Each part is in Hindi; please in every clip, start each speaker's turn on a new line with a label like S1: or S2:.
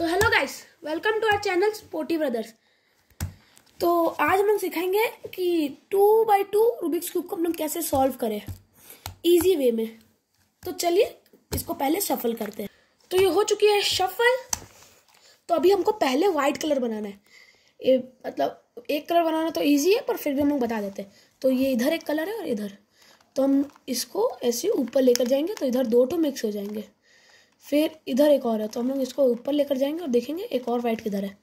S1: तो hello guys welcome to our channel sporty brothers तो आज हम लोग सिखाएँगे कि two by two Rubik's cube को हम लोग कैसे सॉल्व करें इजी वे में। तो चलिए इसको पहले शफल करते हैं। तो ये हो चुकी है शफल तो अभी हमको पहले वाइट कलर बनाना है। ये मतलब एक कलर बनाना तो ईजी है, पर फिर भी हम लोग बता देते हैं। तो ये इधर एक कलर है और इधर। तो हम इसको ऐसे ऊपर लेकर जाएँगे तो इधर दो टू मिक्स हो जाएँगे। फिर इधर एक और है तो हम लोग इसको ऊपर लेकर जाएँगे और देखेंगे एक और वाइट किधर है।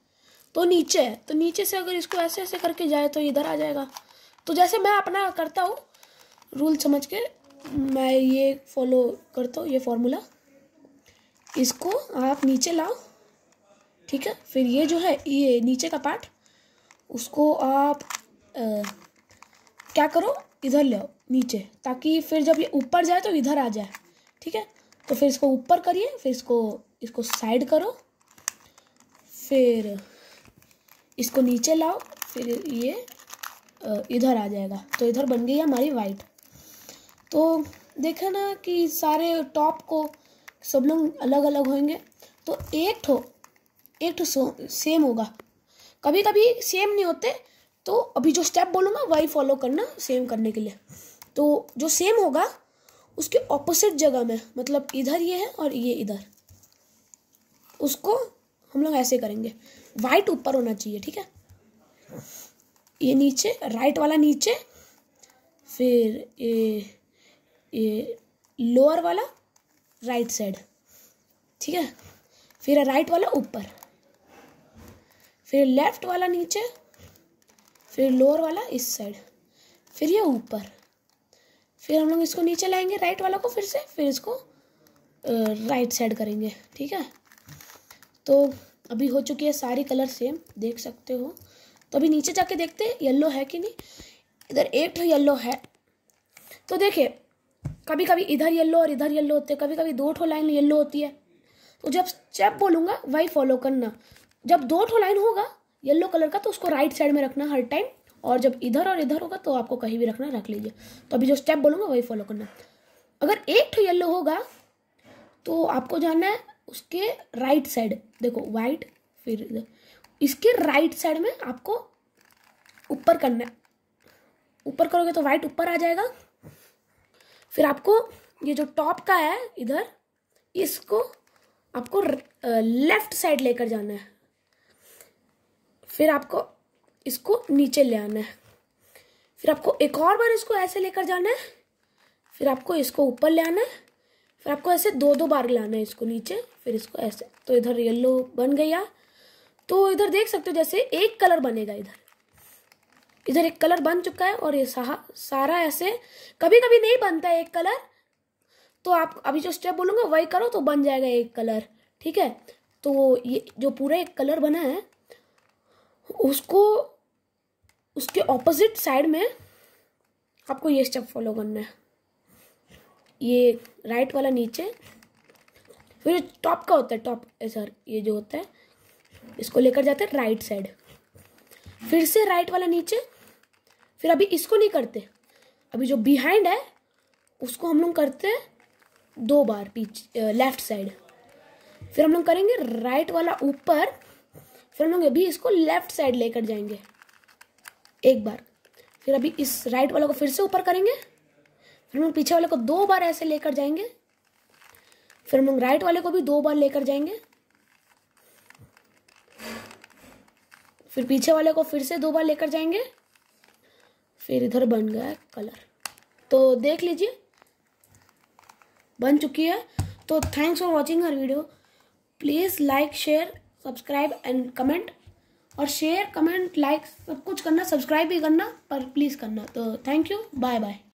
S1: तो नीचे है तो नीचे से अगर इसको ऐसे ऐसे करके जाए तो इधर आ जाएगा। तो जैसे मैं अपना करता हूँ रूल समझ के मैं ये फॉलो करता हूँ ये फॉर्मूला इसको आप नीचे लाओ ठीक है? फिर ये जो है ये नीचे का पार्ट उसको आप आ, क्या करो? इधर ले आओ नीचे ताकि फिर जब ये ऊपर जाए तो इधर आ जाए ठीक है? तो फिर इसको ऊपर करिए, फिर इसको इसको साइड करो, फिर इसको नीचे लाओ, फिर ये इधर आ जाएगा। तो इधर बन गई हमारी वाइट तो देखा ना कि सारे टॉप को सब लोग अलग अलग होंगे। तो एक ठो एक ठो सेम होगा। कभी कभी सेम नहीं होते तो अभी जो स्टेप बोलूँगा, वही फॉलो करना सेम करने के लिए। तो जो सेम होगा उसके ऑपोजिट जगह में मतलब इधर ये है और ये इधर। उसको हम लोग ऐसे करेंगे। वाइट ऊपर होना चाहिए, ठीक है? ये नीचे राइट वाला नीचे, फिर ये ये लोअर वाला राइट साइड ठीक है? फिर राइट वाला ऊपर, फिर लेफ़्ट वाला नीचे, फिर लोअर वाला इस साइड फिर ये ऊपर। फिर हम लोग इसको नीचे लाएँगे राइट वाला को फिर से, फिर इसको राइट साइड करेंगे, ठीक है? तो अभी हो चुकी है सारी कलर सेम देख सकते हो। तो अभी नीचे जाके देखते हैं येल्लो है कि नहीं? इधर एक तो येल्लो है। तो देखिए कभी कभी इधर येल्लो और इधर येल्लो होते हैं कभी कभी दो ठो लाइन येल्लो होती है। तो जब स्टेप बोलूँगा, वही फॉलो करना। जब दो ठो लाइन होगा येल्लो कलर का तो उसको राइट साइड में रखना हर टाइम और जब इधर और इधर होगा तो आपको कहीं भी रखना रख लीजिए। तो अभी जो स्टेप बोलूँगा वही फॉलो करना। अगर एक ठो येल्लो होगा तो आपको जाना है उसके राइट साइड देखो वाइट फिर इसके राइट साइड में आपको ऊपर करना है। ऊपर करोगे तो वाइट ऊपर आ जाएगा। फिर आपको ये जो टॉप का है इधर, इसको आपको लेफ़्ट साइड लेकर जाना है। फिर आपको इसको नीचे ले आना है। फिर आपको एक और बार इसको ऐसे लेकर जाना है। फिर आपको इसको ऊपर ले आना है। फिर आपको ऐसे दो दो बार लाना है इसको नीचे। फिर इसको ऐसे। तो इधर येल्लो बन गया। तो इधर देख सकते हो जैसे एक कलर बनेगा इधर। इधर एक कलर बन चुका है और ये सारा ऐसे कभी कभी नहीं बनता है एक कलर तो आप अभी जो स्टेप बोलूँगा वही करो तो बन जाएगा एक कलर ठीक है? तो ये जो पूरा एक कलर बना है, उसको उसके ऑपोजिट साइड में आपको ये स्टेप फॉलो करना है। ये राइट वाला नीचे, फिर टॉप का होता है टॉप सर ये जो होता है, इसको लेकर जाते हैं राइट साइड फिर से राइट वाला नीचे, फिर अभी इसको नहीं करते। अभी जो बिहाइंड है, उसको हम लोग करते हैं दो बार, पीछे लेफ़्ट साइड फिर हम लोग करेंगे राइट वाला ऊपर, फिर हम लोग अभी इसको लेफ़्ट साइड लेकर जाएँगे। एक बार। फिर अभी इस राइट वाले को फिर से ऊपर करेंगे। फिर हम पीछे वाले को दो बार ऐसे लेकर जाएँगे। फिर हम राइट वाले को भी दो बार लेकर जाएँगे। फिर पीछे वाले को फिर से दो बार लेकर जाएँगे। फिर इधर बन गया कलर तो देख लीजिए, बन चुकी है। तो thanks for watching her video please like share subscribe and comment और शेयर कमेंट लाइक सब कुछ करना सब्सक्राइब भी करना, पर प्लीज़ करना। तो थैंक यू बाय बाय